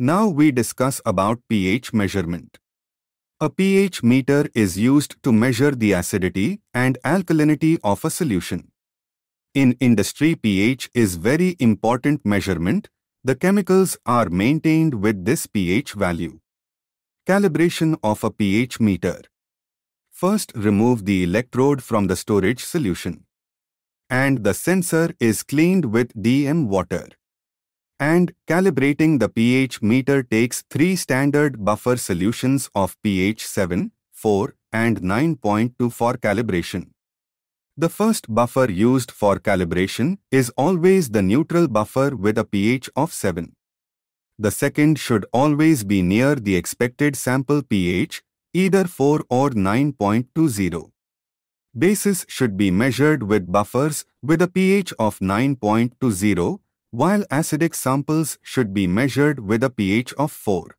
Now we discuss about pH measurement. A pH meter is used to measure the acidity and alkalinity of a solution. In industry pH is very important measurement. The chemicals are maintained with this pH value. Calibration of a pH meter. First remove the electrode from the storage solution. And the sensor is cleaned with DM water. And calibrating the pH meter takes three standard buffer solutions of pH 7, 4 and 9.2 for calibration. The first buffer used for calibration is always the neutral buffer with a pH of 7. The second should always be near the expected sample pH either 4 or 9.20. Bases should be measured with buffers with a pH of 9.20, while acidic samples should be measured with a pH of 4.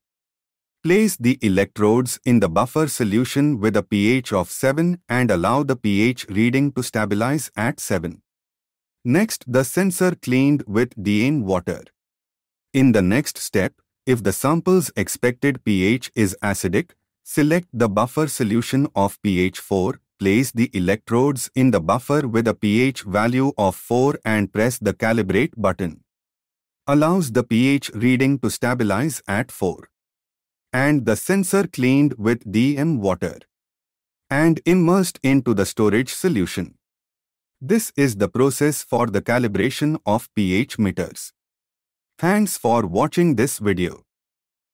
Place the electrodes in the buffer solution with a pH of 7 and allow the pH reading to stabilize at 7. Next, the sensor cleaned with DM water. In the next step, if the sample's expected pH is acidic, Select the buffer solution of pH 4, place the electrodes in the buffer with a pH value of 4 and press the calibrate button. Allows the pH reading to stabilize at 4. And the sensor cleaned with DM water. And immersed into the storage solution. This is the process for the calibration of pH meters. Thanks for watching this video.